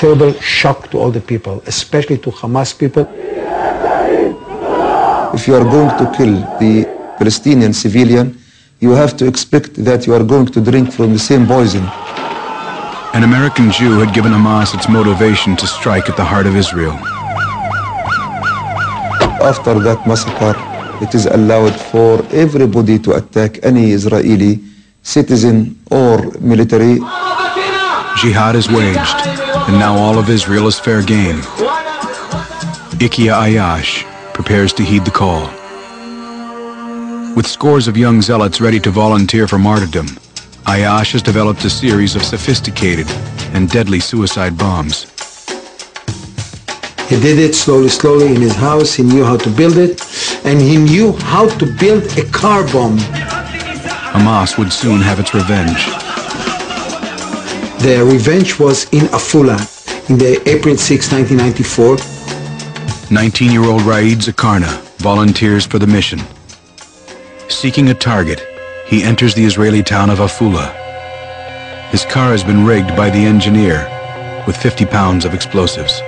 terrible shock to all the people, especially to Hamas people. If you are going to kill the Palestinian civilian, you have to expect that you are going to drink from the same poison. An American Jew had given Hamas its motivation to strike at the heart of Israel. After that massacre, it is allowed for everybody to attack any Israeli citizen or military. Jihad is waged, and now all of Israel is fair game. Yahya Ayyash prepares to heed the call. With scores of young zealots ready to volunteer for martyrdom, Ayyash has developed a series of sophisticated and deadly suicide bombs. He did it slowly, slowly in his house. He knew how to build it, and he knew how to build a car bomb. Hamas would soon have its revenge. The revenge was in Afula in the April 6, 1994. 19-year-old Raid Zakarna volunteers for the mission. Seeking a target, he enters the Israeli town of Afula. His car has been rigged by the engineer with 50 pounds of explosives.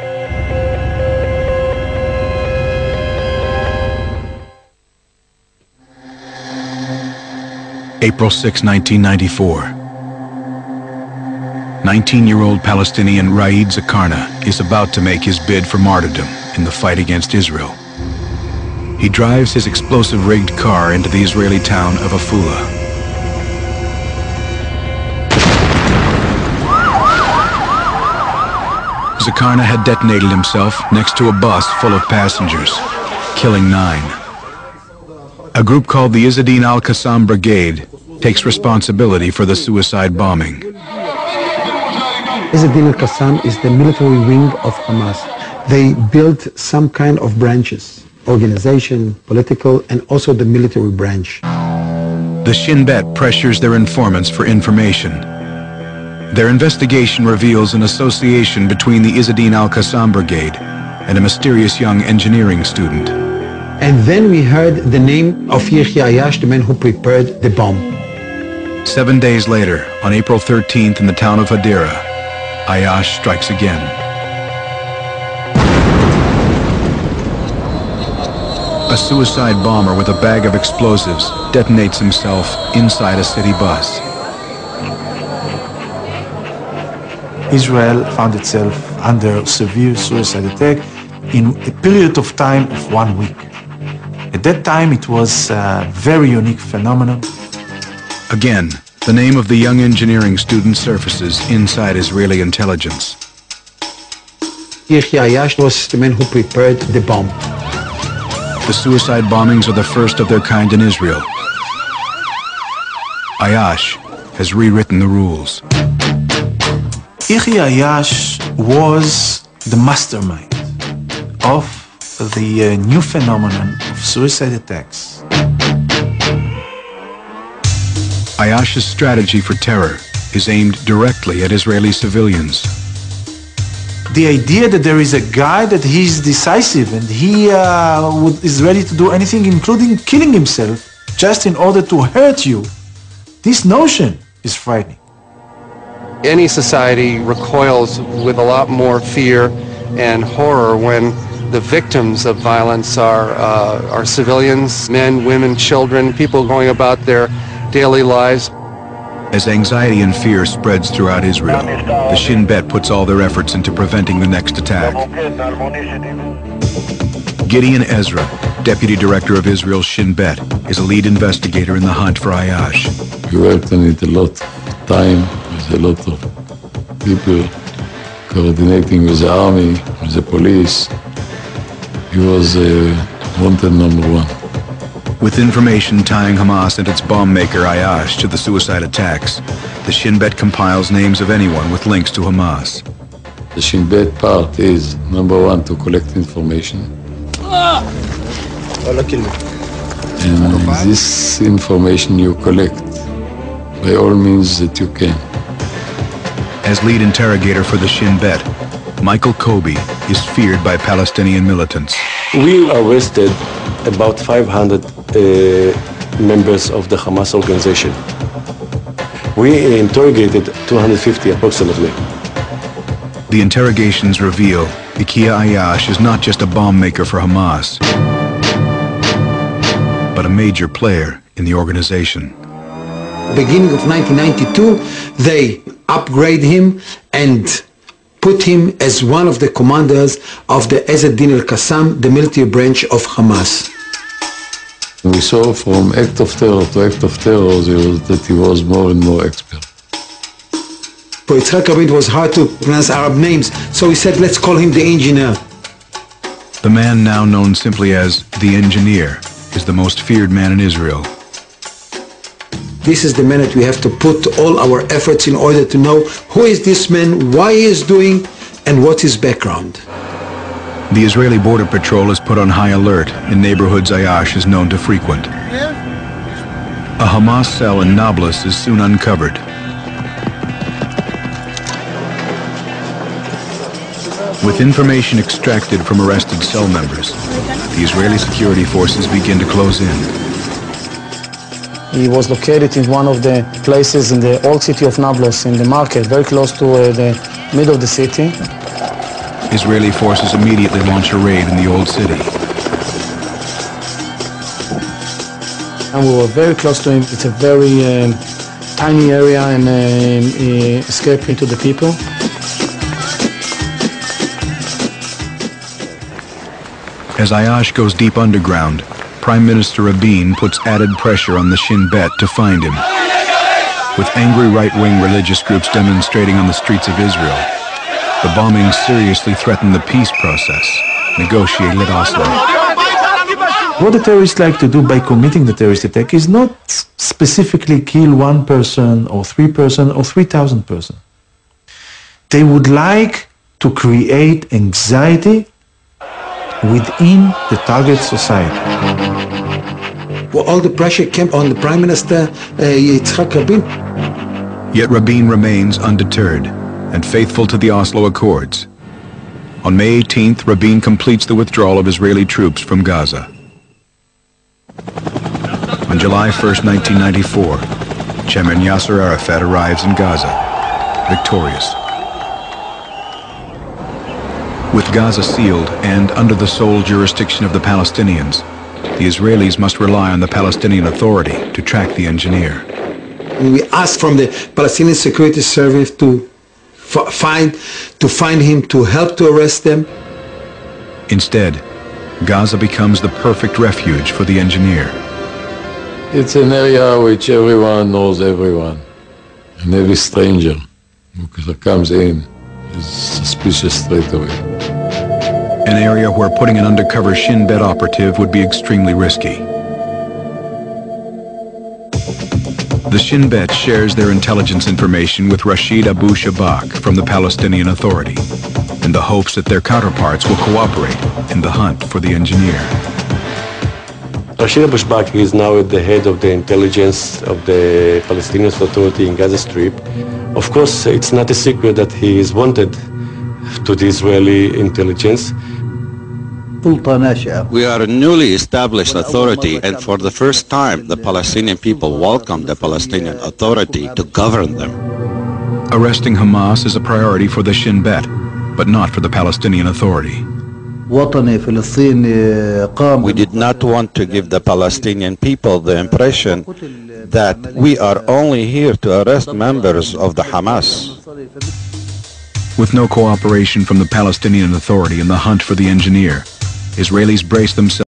April 6, 1994. 19-year-old Palestinian Raid Zakarna is about to make his bid for martyrdom in the fight against Israel. He drives his explosive-rigged car into the Israeli town of Afula. Zakarna had detonated himself next to a bus full of passengers, killing nine. A group called the Izzadin al-Qassam Brigade takes responsibility for the suicide bombing. Izzadin al-Qassam is the military wing of Hamas. They built some kind of branches, organization, political, and also the military branch. The Shin Bet pressures their informants for information. Their investigation reveals an association between the Izzadin al-Qassam Brigade and a mysterious young engineering student. And then we heard the name of Yahya Ayyash, the man who prepared the bomb. Seven days later, on April 13th in the town of Hadera, Ayyash strikes again. A suicide bomber with a bag of explosives detonates himself inside a city bus. Israel found itself under severe suicide attack in a period of time of one week. At that time, it was a very unique phenomenon. Again, the name of the young engineering student surfaces inside Israeli intelligence. Yahya Ayyash was the man who prepared the bomb. The suicide bombings are the first of their kind in Israel. Ayyash has rewritten the rules. Yahya Ayyash was the mastermind of the uh, new phenomenon of suicide attacks. Ayyash's strategy for terror is aimed directly at Israeli civilians. The idea that there is a guy that he's decisive and he uh, would, is ready to do anything, including killing himself, just in order to hurt you, this notion is frightening. Any society recoils with a lot more fear and horror when the victims of violence are, uh, are civilians, men, women, children, people going about their daily lives. As anxiety and fear spreads throughout Israel, the Shin Bet puts all their efforts into preventing the next attack. Gideon Ezra, Deputy Director of Israel's Shin Bet, is a lead investigator in the hunt for Ayyash. We worked on it a lot of time with a lot of people coordinating with the army, with the police. He was uh, wanted number one. With information tying Hamas and its bomb maker Ayyash to the suicide attacks, the Shin Bet compiles names of anyone with links to Hamas. The Shin Bet part is number one to collect information. And this information you collect by all means that you can. As lead interrogator for the Shin Bet, Michael Koubi is feared by Palestinian militants. We arrested about 500 uh, members of the Hamas organization. We interrogated 250 approximately. The interrogations reveal Yahya Ayyash is not just a bomb maker for Hamas, but a major player in the organization. Beginning of 1992, they upgrade him and put him as one of the commanders of the Ezzeddin al-Qassam, the military branch of Hamas. We saw from act of terror to act of terror that he was more and more expert. For Yitzhak Rabin, it was hard to pronounce Arab names, so he said, let's call him the engineer. The man now known simply as the engineer is the most feared man in Israel. This is the that we have to put all our efforts in order to know who is this man, why he is doing, and what his background. The Israeli Border Patrol is put on high alert in neighborhoods Ayyash is known to frequent. A Hamas cell in Nablus is soon uncovered. With information extracted from arrested cell members, the Israeli security forces begin to close in. He was located in one of the places in the old city of Nablus, in the market, very close to uh, the middle of the city. Israeli forces immediately launch a raid in the old city. And we were very close to him. It's a very um, tiny area and um, he escaped into the people. As Ayyash goes deep underground, Prime Minister Rabin puts added pressure on the Shin Bet to find him. With angry right-wing religious groups demonstrating on the streets of Israel, the bombings seriously threaten the peace process negotiated at Oslo. What the terrorists like to do by committing the terrorist attack is not specifically kill one person or three person or 3,000 person. They would like to create anxiety within the target society. Well, all the pressure came on the Prime Minister uh, Yitzhak Rabin. Yet Rabin remains undeterred and faithful to the Oslo Accords. On May 18th, Rabin completes the withdrawal of Israeli troops from Gaza. On July 1st, 1994, Chairman Yasser Arafat arrives in Gaza, victorious. With Gaza sealed and under the sole jurisdiction of the Palestinians, the Israelis must rely on the Palestinian Authority to track the engineer. We asked from the Palestinian Security Service to find to find him to help to arrest them. Instead, Gaza becomes the perfect refuge for the engineer. It's an area which everyone knows everyone, and every stranger who comes in is suspicious straight away. An area where putting an undercover Shin Bet operative would be extremely risky. The Shin Bet shares their intelligence information with Rashid Abu Shabak from the Palestinian Authority in the hopes that their counterparts will cooperate in the hunt for the engineer. Rashid Abu Shabak is now at the head of the intelligence of the Palestinian Authority in Gaza Strip. Of course, it's not a secret that he is wanted to the Israeli intelligence. We are a newly established authority and for the first time the Palestinian people welcome the Palestinian Authority to govern them. Arresting Hamas is a priority for the Shin Bet, but not for the Palestinian Authority. We did not want to give the Palestinian people the impression that we are only here to arrest members of the Hamas. With no cooperation from the Palestinian Authority in the hunt for the engineer, Israelis brace themselves